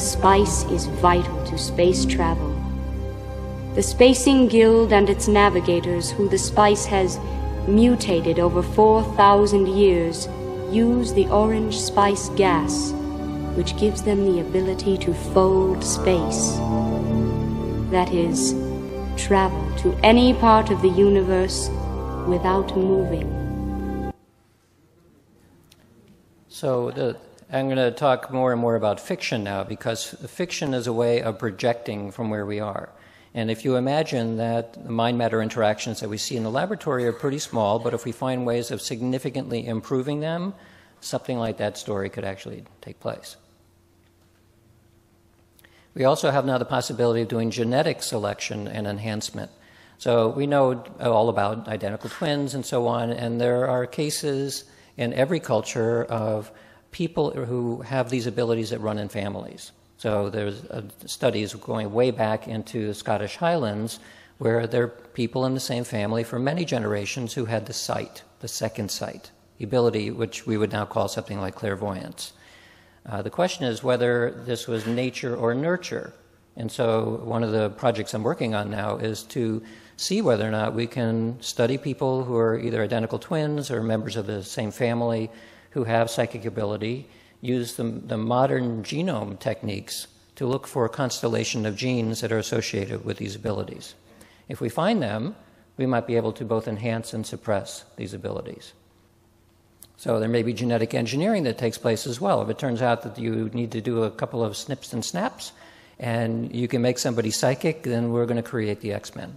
the spice is vital to space travel. The Spacing Guild and its navigators, who the spice has mutated over 4,000 years, use the orange spice gas, which gives them the ability to fold space. That is, travel to any part of the universe without moving. So the, I'm going to talk more and more about fiction now because fiction is a way of projecting from where we are. And if you imagine that the mind matter interactions that we see in the laboratory are pretty small, but if we find ways of significantly improving them, something like that story could actually take place. We also have now the possibility of doing genetic selection and enhancement. So we know all about identical twins and so on, and there are cases in every culture of people who have these abilities that run in families. So there's studies going way back into the Scottish Highlands where there are people in the same family for many generations who had the sight, the second sight, ability which we would now call something like clairvoyance. Uh, the question is whether this was nature or nurture. And so one of the projects I'm working on now is to see whether or not we can study people who are either identical twins or members of the same family who have psychic ability use the, the modern genome techniques to look for a constellation of genes that are associated with these abilities. If we find them, we might be able to both enhance and suppress these abilities. So there may be genetic engineering that takes place as well. If it turns out that you need to do a couple of snips and snaps and you can make somebody psychic, then we're going to create the X Men.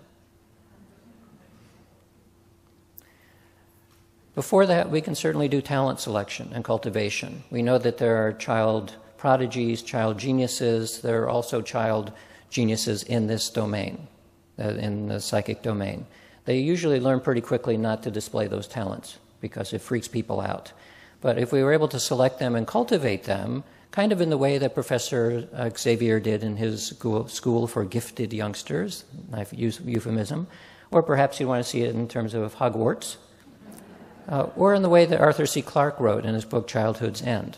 Before that, we can certainly do talent selection and cultivation. We know that there are child prodigies, child geniuses. There are also child geniuses in this domain, uh, in the psychic domain. They usually learn pretty quickly not to display those talents because it freaks people out. But if we were able to select them and cultivate them, kind of in the way that Professor uh, Xavier did in his school, for gifted youngsters, I've used euphemism, or perhaps you want to see it in terms of Hogwarts, uh, or in the way that Arthur C. Clarke wrote in his book Childhood's End.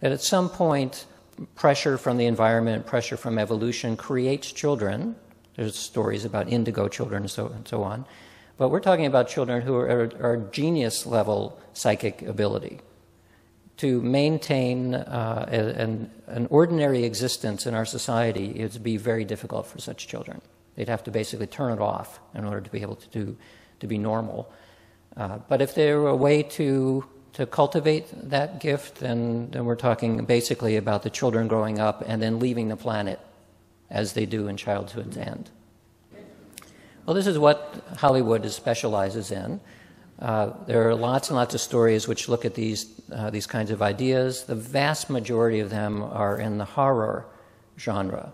That at some point, pressure from the environment, pressure from evolution creates children. There's stories about indigo children and so, and so on. But we're talking about children who are, are genius level psychic ability. To maintain uh, an, an ordinary existence in our society, it would be very difficult for such children. They'd have to basically turn it off in order to be able to, do, to be normal. Uh, but if there were a way to to cultivate that gift, then, then we're talking basically about the children growing up and then leaving the planet as they do in childhood's end. Well, this is what Hollywood specializes in. Uh, there are lots and lots of stories which look at these, uh, these kinds of ideas. The vast majority of them are in the horror genre.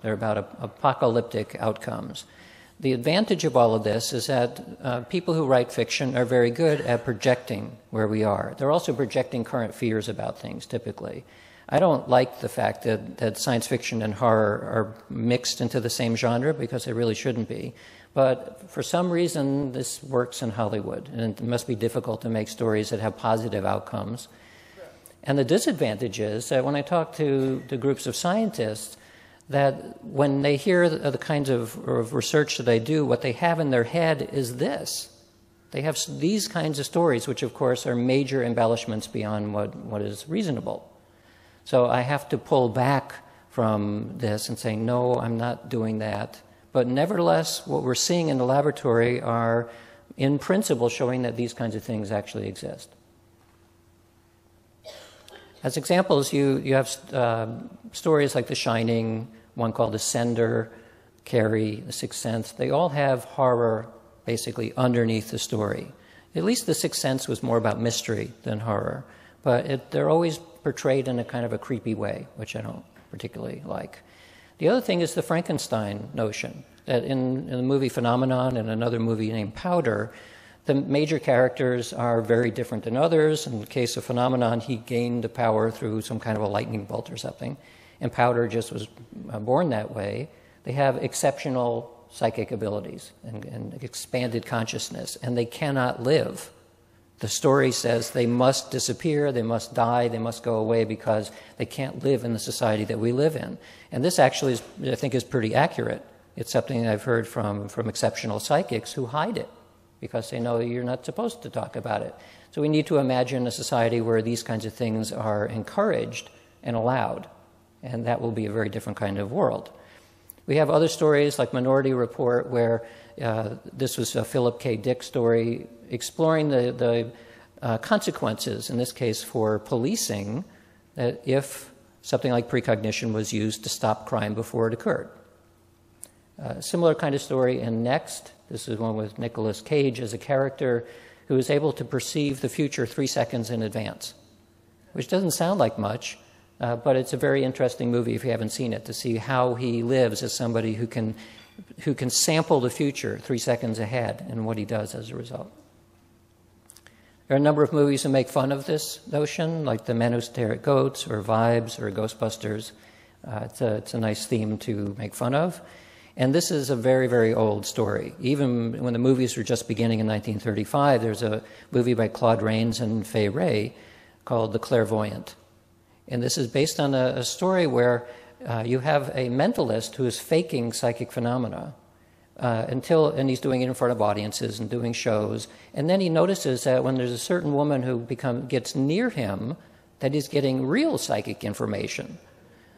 They're about apocalyptic outcomes. The advantage of all of this is that uh, people who write fiction are very good at projecting where we are. They're also projecting current fears about things, typically. I don't like the fact that, that science fiction and horror are mixed into the same genre because they really shouldn't be. But for some reason, this works in Hollywood, and it must be difficult to make stories that have positive outcomes. And the disadvantage is that when I talk to the groups of scientists, that when they hear the, the kinds of, of, research that I do, what they have in their head is this. They have these kinds of stories, which of course are major embellishments beyond what, what is reasonable. So I have to pull back from this and say, no, I'm not doing that. But nevertheless, what we're seeing in the laboratory are, in principle, showing that these kinds of things actually exist. As examples, you, you have uh, stories like The Shining, one called Ascender, Carrie, The Sixth Sense. They all have horror basically underneath the story. At least The Sixth Sense was more about mystery than horror, but it, they're always portrayed in a kind of a creepy way, which I don't particularly like. The other thing is the Frankenstein notion that in, in the movie Phenomenon and another movie named Powder, the major characters are very different than others. In the case of Phenomenon, he gained the power through some kind of a lightning bolt or something and Powder just was uh, born that way, they have exceptional psychic abilities and, and expanded consciousness, and they cannot live The story says they must disappear, they must die, they must go away because they can't live in the society that we live in. And this actually, is, I think, is pretty accurate. It's something I've heard from, from exceptional psychics who hide it because they know you're not supposed to talk about it. So we need to imagine a society where these kinds of things are encouraged and allowed, and that will be a very different kind of world. We have other stories like Minority Report, where uh, this was a Philip K. Dick story exploring the, the uh, consequences, in this case for policing, that if something like precognition was used to stop crime before it occurred. Uh, similar kind of story in Next. This is one with Nicolas Cage as a character who is able to perceive the future three seconds in advance, which doesn't sound like much, uh, but it's a very interesting movie if you haven't seen it to see how he lives as somebody who can, who can sample the future three seconds ahead and what he does as a result. There are a number of movies that make fun of this notion, like The Men Who Stare at Goats, or Vibes, or Ghostbusters. Uh, it's, a, it's a nice theme to make fun of. And this is a very, very old story. Even when the movies were just beginning in 1935, there's a movie by Claude Rains and Fay Wray called The Clairvoyant. And this is based on a, a story where uh, you have a mentalist who is faking psychic phenomena uh, until, and he's doing it in front of audiences and doing shows. And then he notices that when there's a certain woman who become, gets near him, that he's getting real psychic information.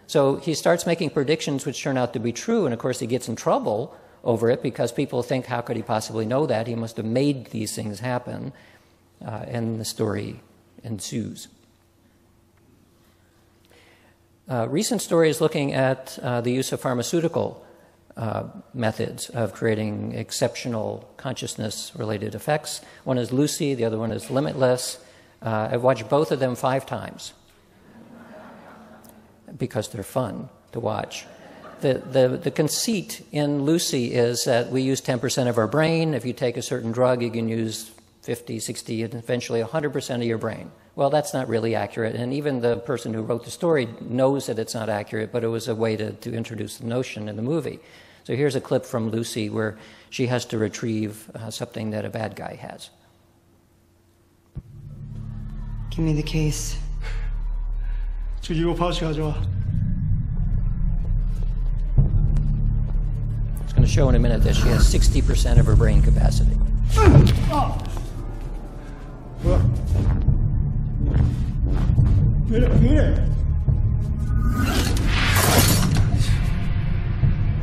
So he starts making predictions which turn out to be true, and of course he gets in trouble over it because people think, how could he possibly know that? He must have made these things happen. Uh, and the story ensues. Uh, recent stories looking at uh, the use of pharmaceutical uh, methods of creating exceptional consciousness related effects. One is Lucy, the other one is Limitless. Uh, I've watched both of them five times because they're fun to watch. The, the, the conceit in Lucy is that we use 10% of our brain. If you take a certain drug, you can use 50, 60, and eventually 100% of your brain. Well, that's not really accurate. And even the person who wrote the story knows that it's not accurate, but it was a way to, to introduce the notion in the movie. So here's a clip from Lucy where she has to retrieve uh, something that a bad guy has. Give me the case. It's going to show in a minute that she has 60% of her brain capacity.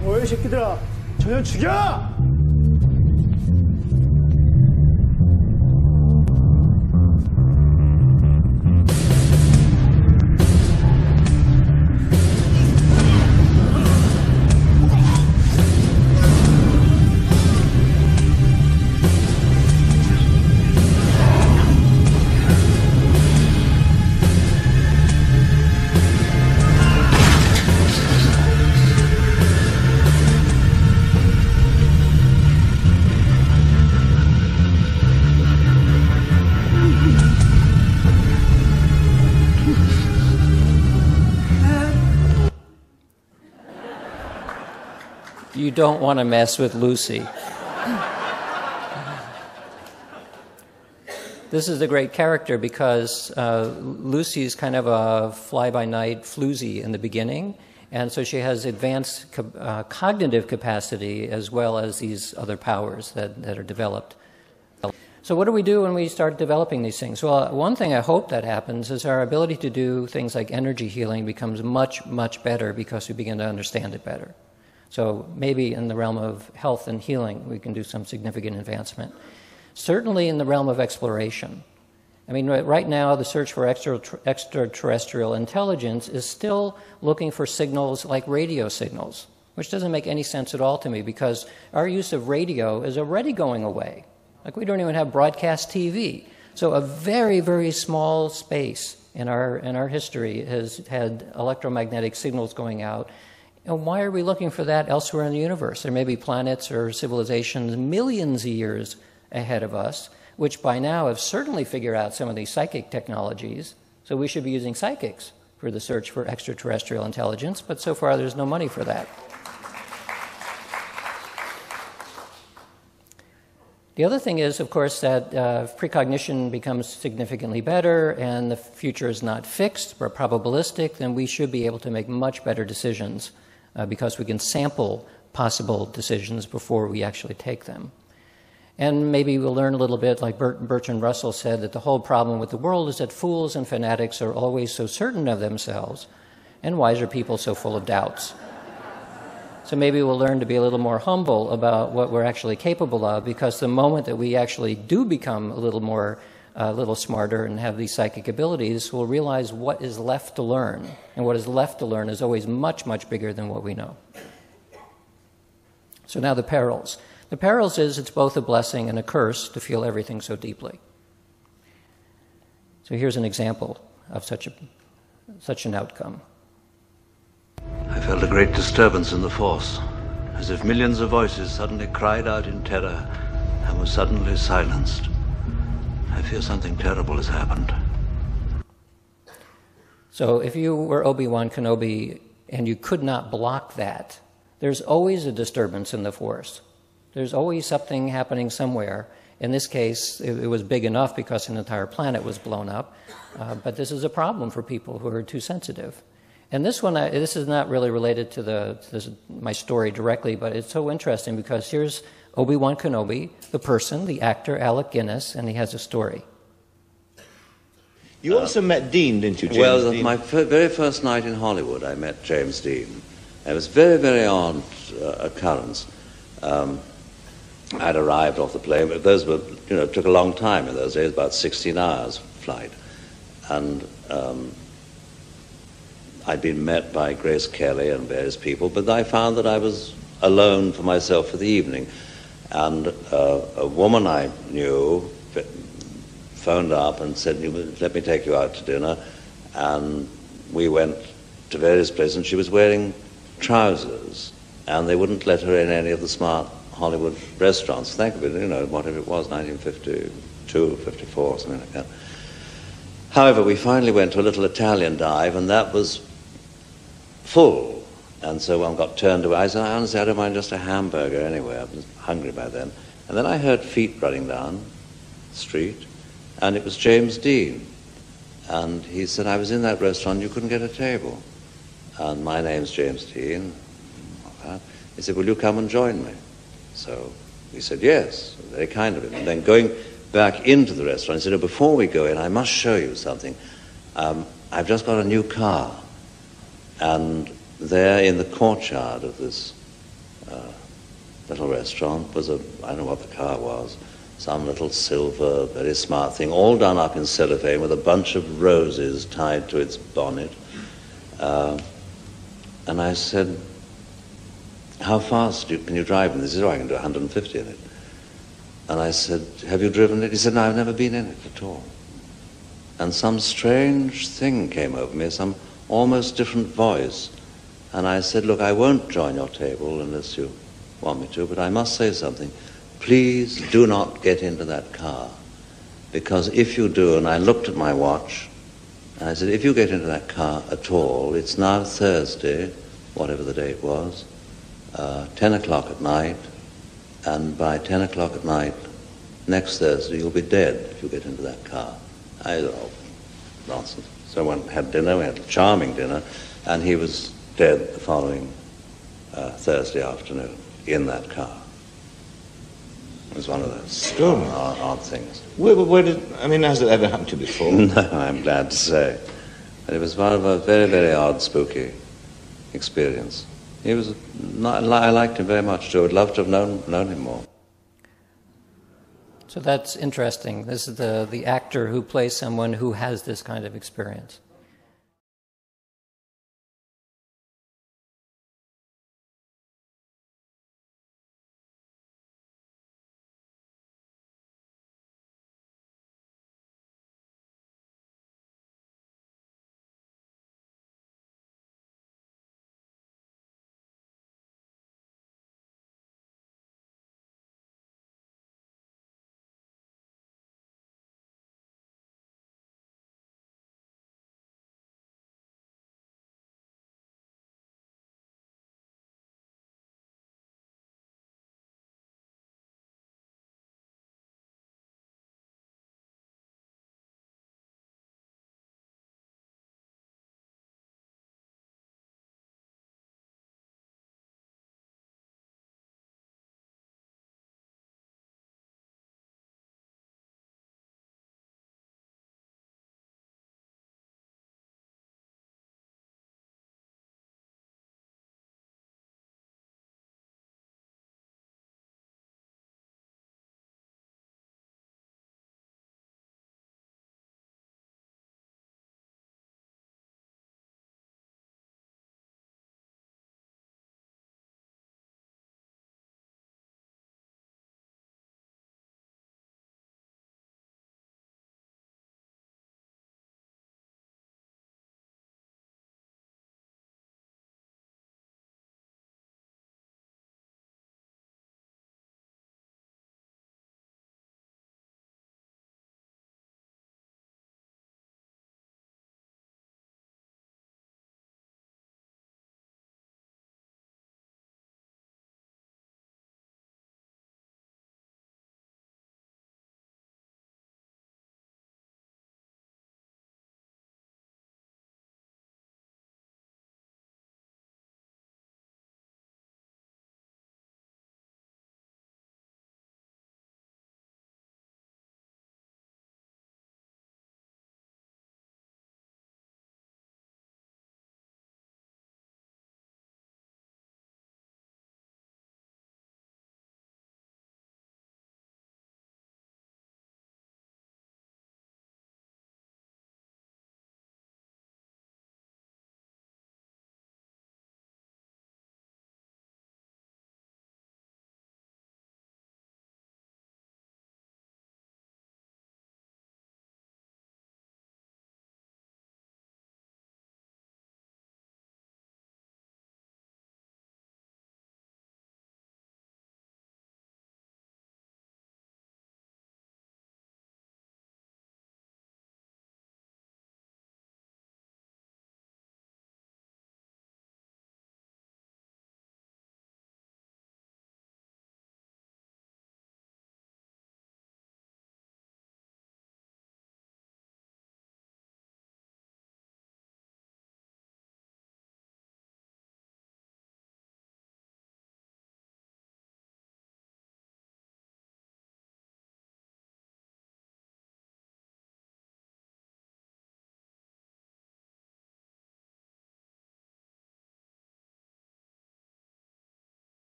뭐야 이 새끼들아 전현 죽여! You don't want to mess with Lucy. this is a great character because uh, Lucy's kind of a fly by night floozy in the beginning, and so she has advanced co- uh, cognitive capacity as well as these other powers that, that are developed. So, what do we do when we start developing these things? Well, one thing I hope that happens is our ability to do things like energy healing becomes much, much better because we begin to understand it better. So maybe in the realm of health and healing, we can do some significant advancement. Certainly in the realm of exploration. I mean, right now, the search for extraterrestrial intelligence is still looking for signals like radio signals, which doesn't make any sense at all to me because our use of radio is already going away. Like, we don't even have broadcast TV. So, a very, very small space in our, in our history has had electromagnetic signals going out and why are we looking for that elsewhere in the universe? There may be planets or civilizations millions of years ahead of us, which by now have certainly figured out some of these psychic technologies. So we should be using psychics for the search for extraterrestrial intelligence, but so far there's no money for that. The other thing is, of course, that uh, precognition becomes significantly better and the future is not fixed but probabilistic, then we should be able to make much better decisions uh, because we can sample possible decisions before we actually take them. And maybe we'll learn a little bit, like Bert, Bertrand Russell said, that the whole problem with the world is that fools and fanatics are always so certain of themselves, and wiser people so full of doubts. So maybe we'll learn to be a little more humble about what we're actually capable of, because the moment that we actually do become a little more, a little smarter and have these psychic abilities, we'll realize what is left to learn. And what is left to learn is always much, much bigger than what we know. So now the perils. The perils is it's both a blessing and a curse to feel everything so deeply. So here's an example of such, a, such an outcome. I felt a great disturbance in the force, as if millions of voices suddenly cried out in terror and were suddenly silenced. I fear something terrible has happened. So if you were Obi-Wan Kenobi and you could not block that, there's always a disturbance in the force. There's always something happening somewhere. In this case, it, it was big enough because an entire planet was blown up. Uh, but this is a problem for people who are too sensitive. And this one, I, this is not really related to, the, to this, my story directly, but it's so interesting because here's Obi Wan Kenobi, the person, the actor, Alec Guinness, and he has a story. You also met Dean, didn't you, James well, Dean? my f- very first night in Hollywood, I met James Dean. It was a very, very odd uh, occurrence. Um, I'd arrived off the plane, but those were, you know, took a long time in those days, about 16 hours flight. And um, I'd been met by Grace Kelly and various people, but I found that I was alone for myself for the evening. And uh, a woman I knew phoned up and said, let me take you out to dinner. And we went to various places, and she was wearing trousers, and they wouldn't let her in any of the smart Hollywood restaurants. Think of it, you know, whatever it was, 1952, 54, something like that. However, we finally went to a little Italian dive, and that was full. And so one got turned away. I said, I honestly, I don't mind just a hamburger anyway. I was hungry by then. And then I heard feet running down the street, and it was James Dean. And he said, I was in that restaurant, you couldn't get a table. And my name's James Dean. He said, will you come and join me? So we said, yes, very kind of him. And then going back into the restaurant, he said, oh, before we go in, I must show you something. Um, I've just got a new car. And there in the courtyard of this uh, little restaurant was a, I don't know what the car was, some little silver, very smart thing, all done up in cellophane with a bunch of roses tied to its bonnet. Uh, and I said, how fast you, can you drive in this? He said, oh, I can do 150 in it. And I said, have you driven it? He said, no, I've never been in it at all. And some strange thing came over me, some almost different voice. And I said, look, I won't join your table unless you want me to, but I must say something. Please do not get into that car. Because if you do, and I looked at my watch, and I said, if you get into that car at all, it's now Thursday, whatever the date was, uh, 10 o'clock at night, and by 10 o'clock at night next Thursday you'll be dead if you get into that car. I oh, nonsense. So we had dinner, we had a charming dinner, and he was dead the following uh, Thursday afternoon in that car. It was one of those odd, odd, things. Where, where, did, I mean, has it ever happened to you before? no, I'm glad to say. But it was one of a very, very odd, spooky experience. He was, not, I liked him very much too. I'd love to have known, known him more. So that's interesting. This is the, the actor who plays someone who has this kind of experience.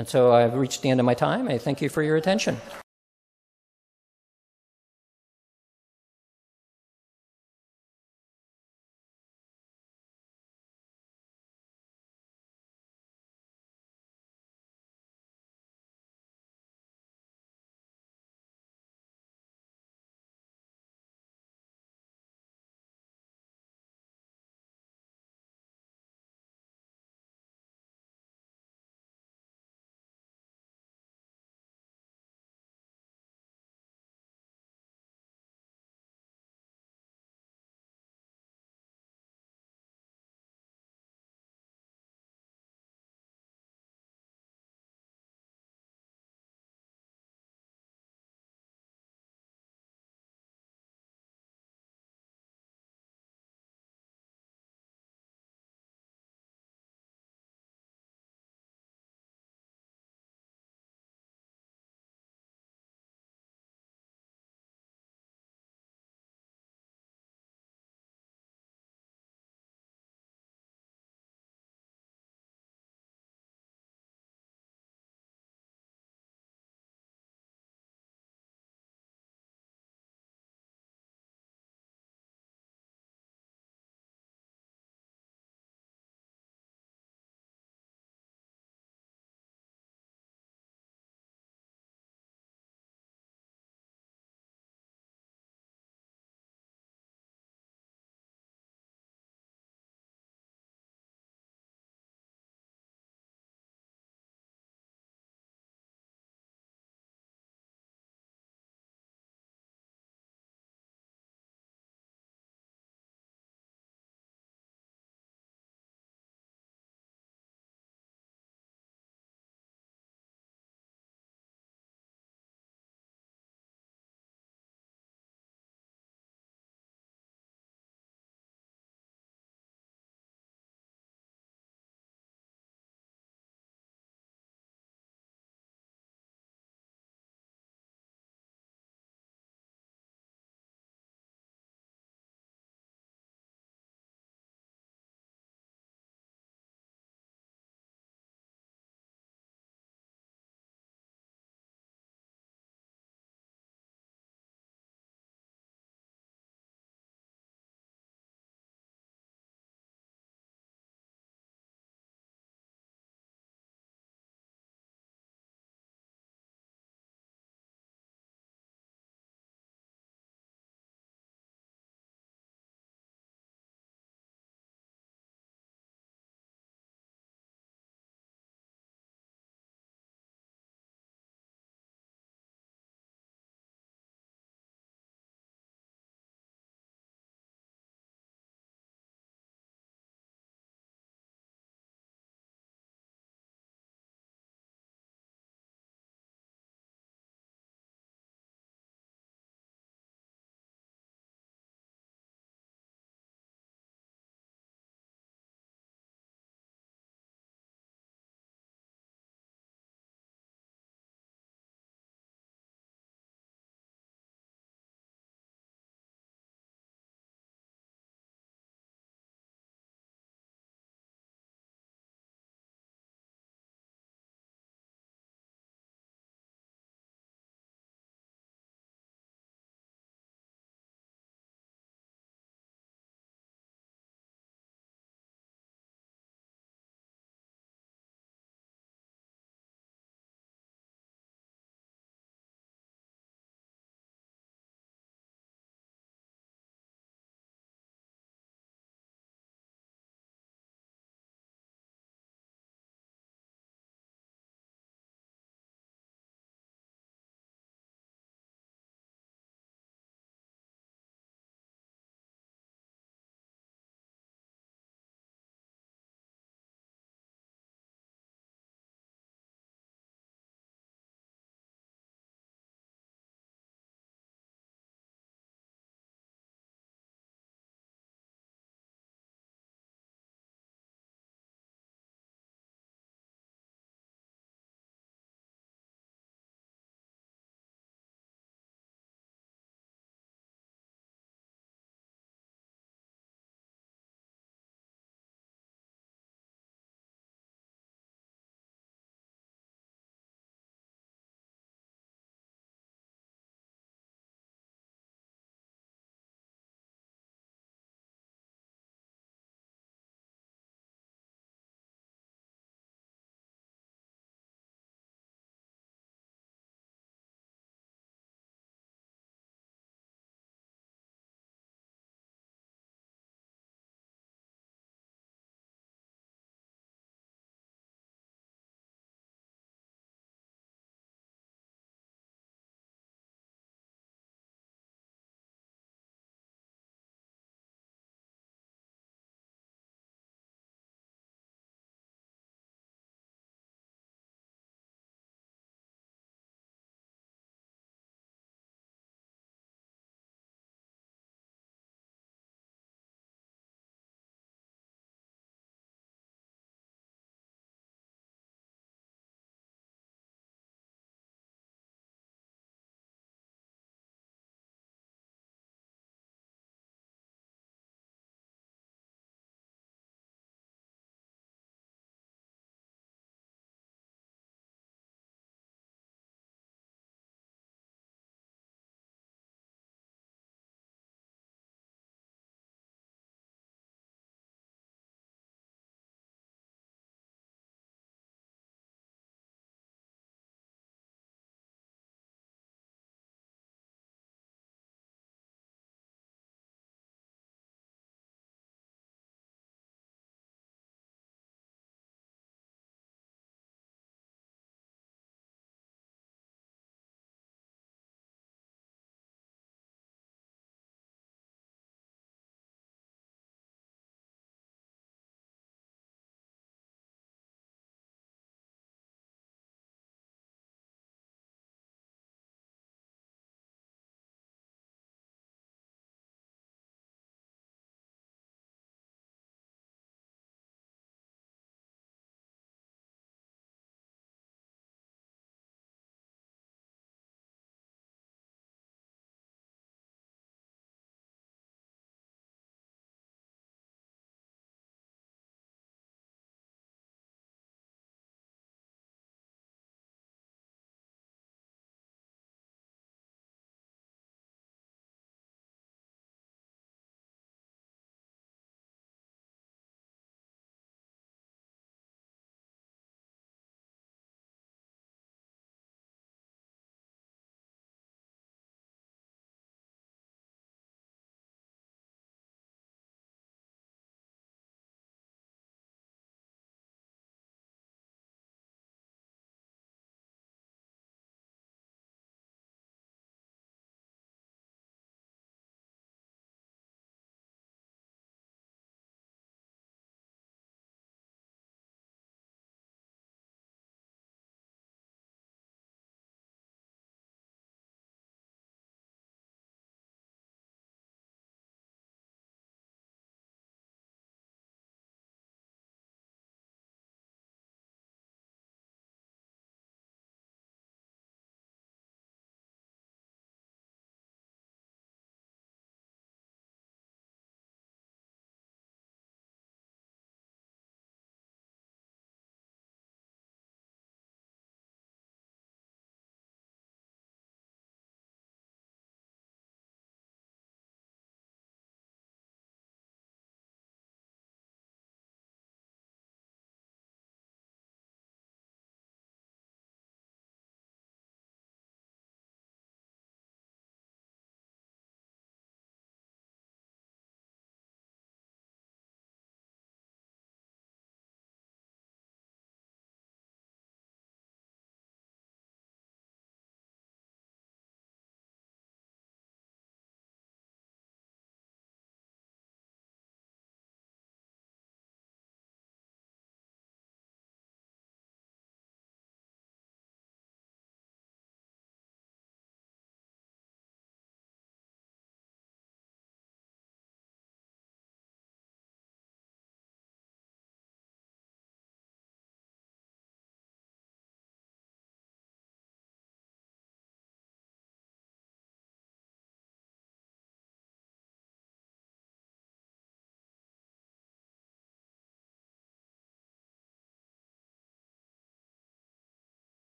And so I've reached the end of my time. I thank you for your attention.